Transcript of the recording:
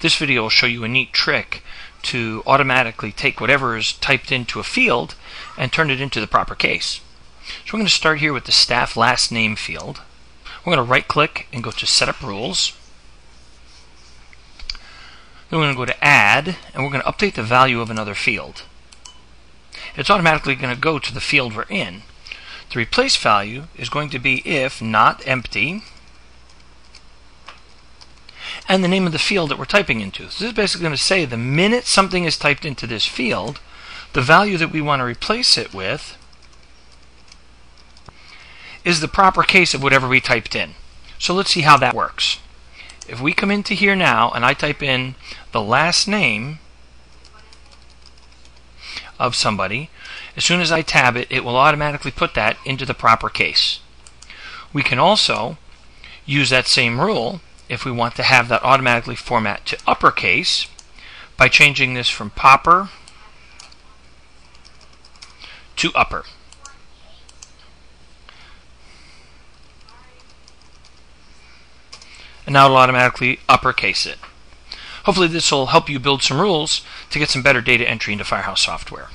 This video will show you a neat trick to automatically take whatever is typed into a field and turn it into the proper case. So we're going to start here with the staff last name field. We're going to right click and go to setup rules. Then we're going to go to add and we're going to update the value of another field. It's automatically going to go to the field we're in. The replace value is going to be if not empty and the name of the field that we're typing into. So this is basically going to say the minute something is typed into this field, the value that we want to replace it with is the proper case of whatever we typed in. So let's see how that works. If we come into here now and I type in the last name of somebody, as soon as I tab it, it will automatically put that into the proper case. We can also use that same rule if we want to have that automatically format to uppercase by changing this from proper to upper. And now it'll automatically uppercase it. Hopefully this will help you build some rules to get some better data entry into Firehouse software.